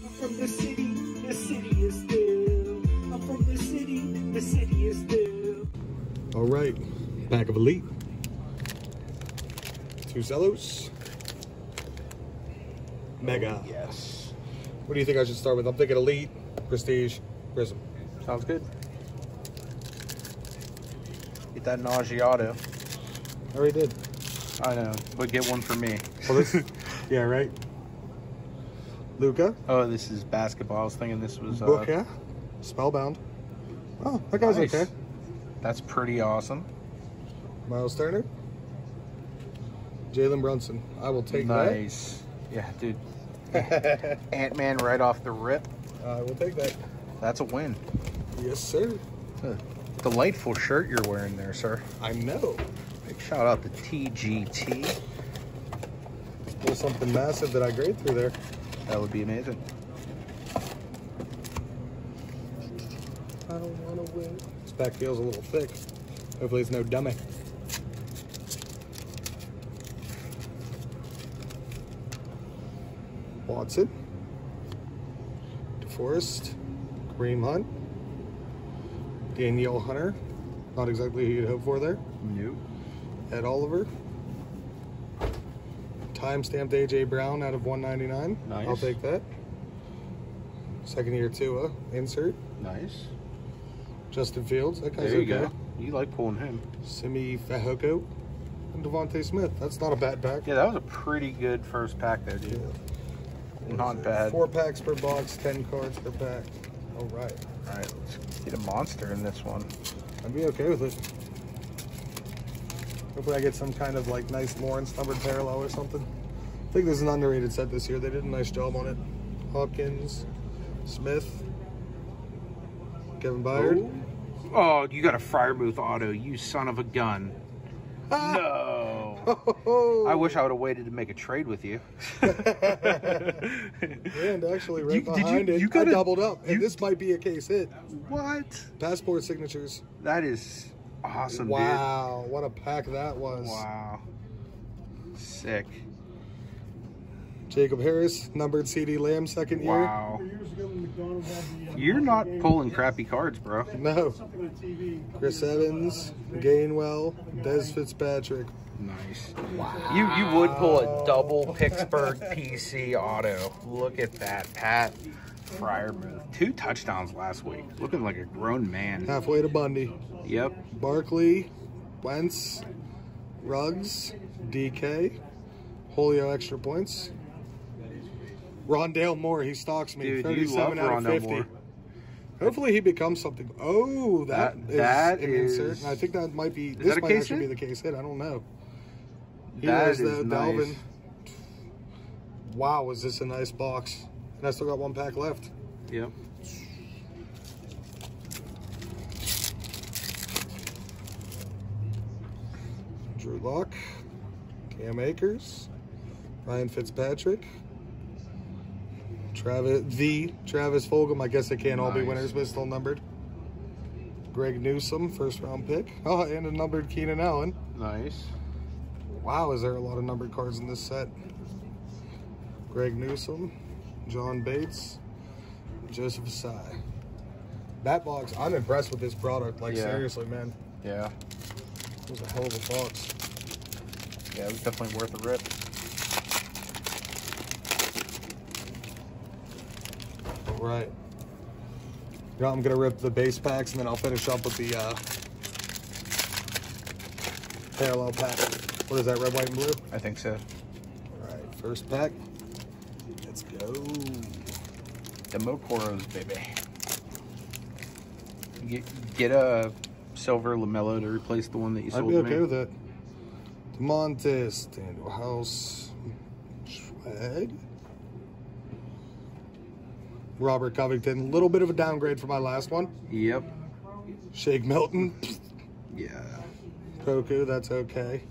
I'm from the city, the city is still. I'm from the city, the city is still. All right, pack of Elite. Two cellos. Mega. Oh, yes. What do you think I should start with? I'm thinking Elite, Prestige, Prizm. Sounds good. Get that Nagiato. I already did. I know, but get one for me. Well, this, yeah, right. Luka, Oh, this is basketball. I was thinking this was. Uh, Booker, Spellbound. Oh, that guy's nice. okay. That's pretty awesome. Miles Turner, Jalen Brunson. I will take that. nice. Yeah, dude. Ant Man right off the rip. I will take that. That's a win. Yes, sir. A delightful shirt you're wearing there, sir. I know. Big shout out to TGT. Pull something massive that I grade through there. That would be amazing. I don't want to win. This back feels a little thick. Hopefully, it's no dummy. Watson, DeForest, Kareem Hunt, Danielle Hunter. Not exactly who you'd hope for there. Nope. Ed Oliver. Time stamped AJ Brown out of 199. Nice. I'll take that. Second year Tua insert. Nice. Justin Fields. That guy's There you okay. go. You like pulling him. Simi Fehoko and DeVonta Smith. That's not a bad pack. Yeah, that was a pretty good first pack there, dude. Not bad. Four packs per box, ten cards per pack. All right. All right, let's get a monster in this one. I'd be okay with it. Hopefully I get some kind of like nice Lawrence numbered parallel or something. I think this is an underrated set this year. They did a nice job on it. Hopkins, Smith, Kevin Byard. Oh, oh you got a Freiermuth auto, you son of a gun. No. I wish I would have waited to make a trade with you. and actually, right You- did you- behind it, you I gotta- doubled up. And you- this might be a case hit. what? Passport signatures. That is awesome, wow, what a pack that was. Wow. Sick. Jacob Harris, numbered CeeDee Lamb, second year. Wow. Years ago when McDonald had the, You're not pulling crappy cards, bro. No. Something on TV. Chris Evans, Gainwell, Des Fitzpatrick. Nice. Wow. You you would pull a double Pittsburgh PC auto. Look at that, Pat Freiermuth. Two touchdowns last week. Looking like a grown man. Halfway to Bundy. Yep. Barkley, Wentz, Ruggs, DK, Julio extra points. Rondale Moore, he stalks me. Dude, you love 37 out of 50. Moore. Hopefully he becomes something. Oh, that That- is that an is- insert. I think that might be. Is this might case actually hit? be the case hit. I don't know. He That is the nice. Dalvin. Wow, is this a nice box? And I still got one pack left. Yep. Drew Lock, Cam Akers, Ryan Fitzpatrick, Travis the Travis Fulgham. I guess they can't all be winners, but still numbered. Greg Newsome, first round pick. Oh, and a numbered Keenan Allen. Nice. Wow, is there a lot of numbered cards in this set? Greg Newsome, John Bates, Joseph Asai. That box, I'm impressed with this product. Like Yeah. seriously, man, Yeah. it was a hell of a box. Yeah, it was definitely worth a rip. All right. Yeah, I'm gonna rip the base packs and then I'll finish up with the uh, parallel pack. What is that? Red, white, and blue. I think so. All right, first pack. Oh. The Mokoros, baby. Get, get a silver LaMelo to replace the one that you sold I'd be okay me. with it. Demontis, Danuel House, Swag. Robert Covington, a little bit of a downgrade for my last one. Yep. Shake Milton, Yeah. Poku, that's okay.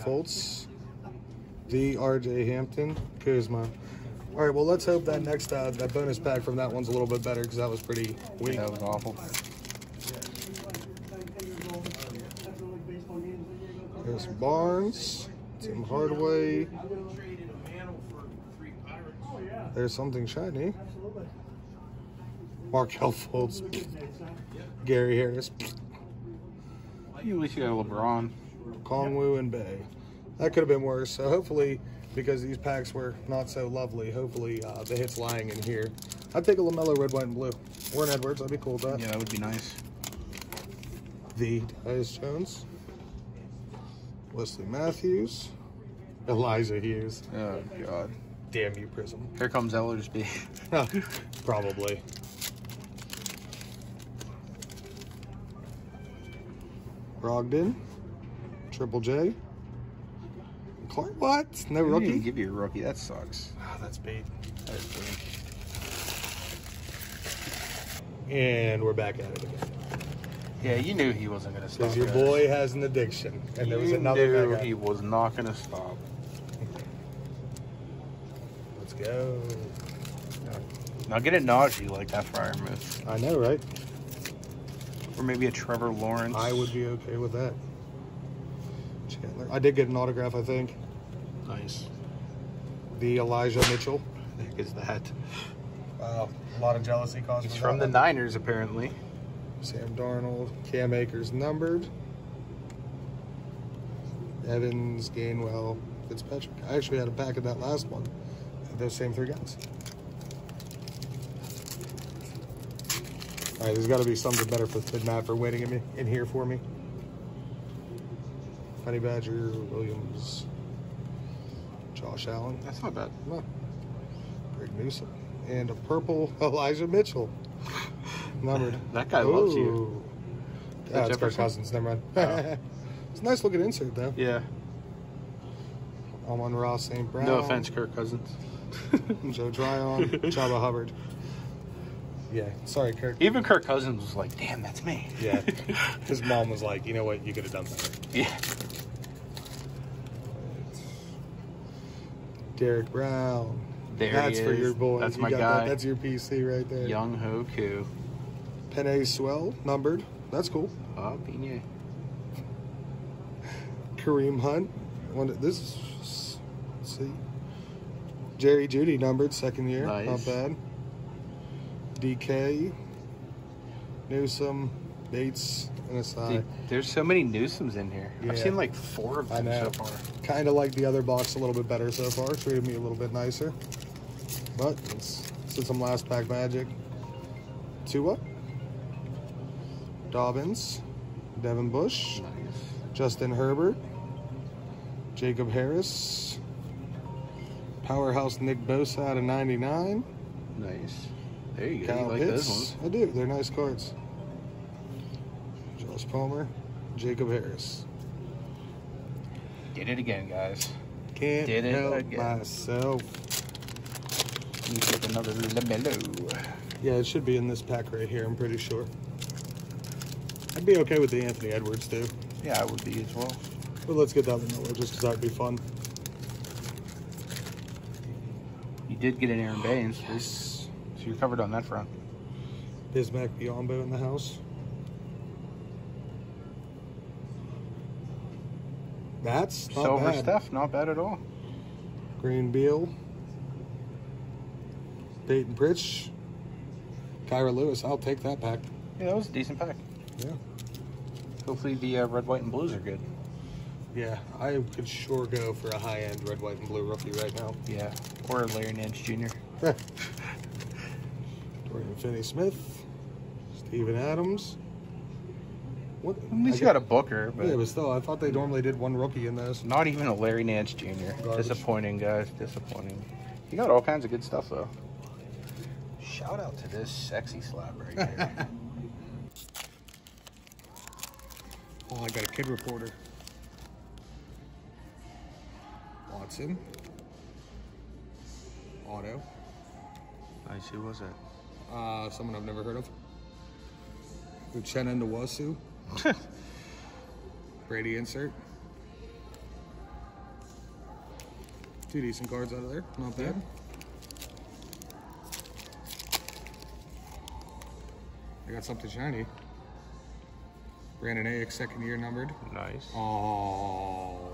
Fultz, the RJ Hampton, Kuzma. All right, well, let's hope that next uh, that bonus pack from that one's a little bit better because that was pretty weak. That was awful. There's Barnes, Tim Hardaway, There's something shiny. Markelle Fultz. Gary Harris. You at least you got a LeBron. Kongwu and Bey. That could have been worse. So hopefully, because these packs were not so lovely, hopefully uh, the hits lying in here. I'd take a LaMelo red, white, and blue. Warren Edwards, That'd be cool with that. Yeah, that would be nice. The Tyus Jones. Wesley Matthews. Eliza Hughes. Oh God. Damn you, Prizm. Here comes Ellersby. Probably. Brogdon. Triple J. What? No They didn't rookie? give you a rookie. That sucks. Ah, that's bait. That is big. And we're back at it again. Yeah, you knew he wasn't gonna stop. Because your guys. boy has an addiction. And there was You another knew he was not gonna stop. Let's go. Now get it Najee like that Freiermuth, I know, right? or maybe a Trevor Lawrence. I would be okay with that. Chandler. I did get an autograph, I think. Nice. The Elijah Mitchell. The heck is that? Wow. A lot of jealousy caused He's from the one. Niners apparently. Sam Darnold. Cam Akers numbered. Evans, Gainwell, Fitzpatrick. I actually had a pack of that last one. Those same three guys. All right, there's got to be something better for Kid Matt for waiting in, me, in here for me. Honey Badger, Williams, Josh Allen, That's not bad. on. Greg Newsome, and a purple Elijah Mitchell. Numbered. That guy loves you. Ooh. Yeah, it's Kirk Cousins. Never mind. Oh. it's a nice looking insert though. Yeah. Amon-Ra St. Brown. No offense, Kirk Cousins. Joe Tryon, Chuba Hubbard. Yeah, sorry, Kirk. Even Kirk Cousins was like, "Damn, that's me." Yeah, his mom was like, you know what, you could have done better. yeah. Derek Brown. There That's for your boy. That's You my guy. That. That's your PC right there. Young Hoku. Penei Sewell, numbered. That's cool. Ah, Beignet. Kareem Hunt. One, this is, let's see. Jerry Jeudy, numbered, second year. Nice. Not bad. DK. Bates, and Asai. Dude, there's so many Newsomes in here. Yeah. I've seen like four of them so far. Kind of like the other box a little bit better so far. Treated me a little bit nicer. But it's, some last pack magic. Tua. Dobbins. Devin Bush. Nice. Justin Herbert. Jacob Harris. Powerhouse Nick Bosa out of 99. Nice. There you go. You like Pitts. those ones. I do. They're nice cards. Palmer. Jacob Harris. Did it again, guys. Can't Did it help again. myself. You get another LaMelo. Yeah, it should be in this pack right here, I'm pretty sure. I'd be okay with the Anthony Edwards too. Yeah, I would be as well. But let's get that vanilla just because that'd be fun. You did get an Aaron Baynes, so you're covered on that front. Bismack Biyombo in the house. That's not Silver bad. Steph, not bad at all. Green Beal. Payton Pritch. Kira Lewis. I'll take that pack. Yeah, that was a decent pack. Yeah. Hopefully the uh, red, white, and blues are good. Yeah, I could sure go for a high end red, white, and blue rookie right now. Yeah, or Larry Nance Jr. Dorian Finney Smith. Steven Adams. What? At least you got a Booker, but Yeah, but still, I thought they normally did one rookie in this. not even a Larry Nance Jr. Garbage. Disappointing, guys. Disappointing. You got all kinds of good stuff though. Shout out to this sexy slab right here. Oh, I got a kid reporter. Watson. Auto. nice. Who was it? Uh, someone I've never heard of. Uchenna Nwosu. Brady insert. Two decent cards out of there. Not bad. I got something shiny. Brandon Aiyuk, second year numbered. Nice. Oh.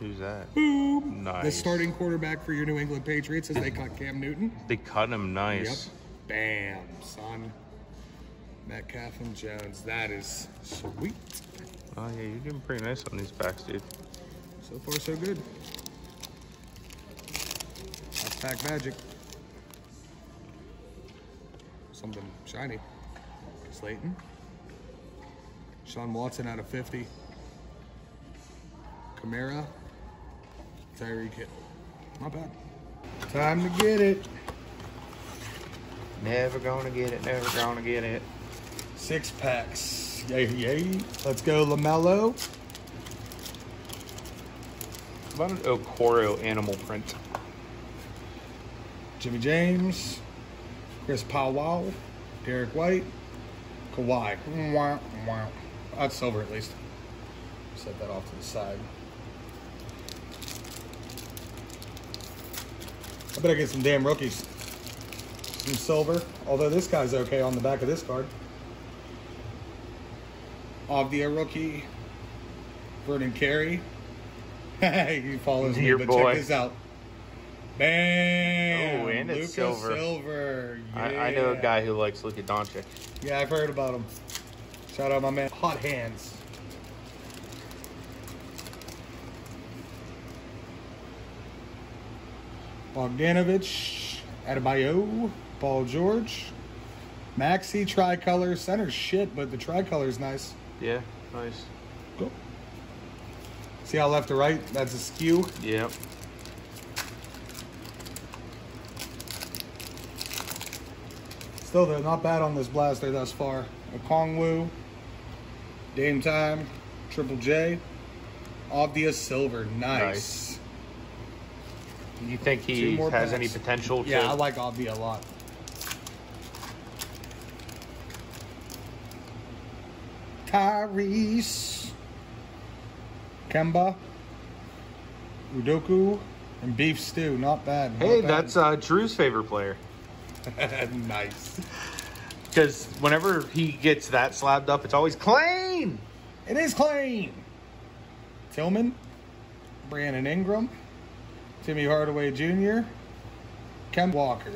Who's that? Boom. Nice. The starting quarterback for your New England Patriots as they cut Cam Newton. They cut him nice. Yep. Bam, son. Metcalf and Jones. That is sweet. Oh yeah, you're doing pretty nice on these packs, dude. So far, so good. That's pack magic. Something shiny. Slayton. Sean Watson out of 50. Kamara. Tyreek Hill. Not bad. Time to get it. Never gonna get it. Never gonna get it. Six packs. Yay, yay. Let's go, LaMelo. How about an Okoro animal print? Jimmy James. Chris Powell. Derek White. Kawhi. Mwah, mwah. That's silver at least. Set that off to the side. I better get some damn rookies. Some silver. Although this guy's okay on the back of this card. Obvia rookie. Vernon Carey. he follows me, but boy. check this out. Bam! Oh, and it's Luka silver. Silver. I, I know a guy who likes Luka Doncic. Yeah, I've heard about him. Shout out my man, Hot Hands. Bogdanovic, Adebayo, Paul George, Maxi tricolor center shit, but the tricolor is nice. Yeah, nice. Go. See how left to right? That's a skew. Yep. Still, they're not bad on this blaster thus far. A Kong Kongwu, Dame Time, Triple J, Obvious Silver. Nice. You think he has any potential to? Yeah, I like Obvia a lot. Tyrese, Kemba, Udoku, and Beef Stew. Not bad. hey, bad. that's uh, Drew's favorite player. nice. Because whenever he gets that slabbed up, it's always clean. It is clean. Tillman, Brandon Ingram, Timmy Hardaway Jr., Ken Walker.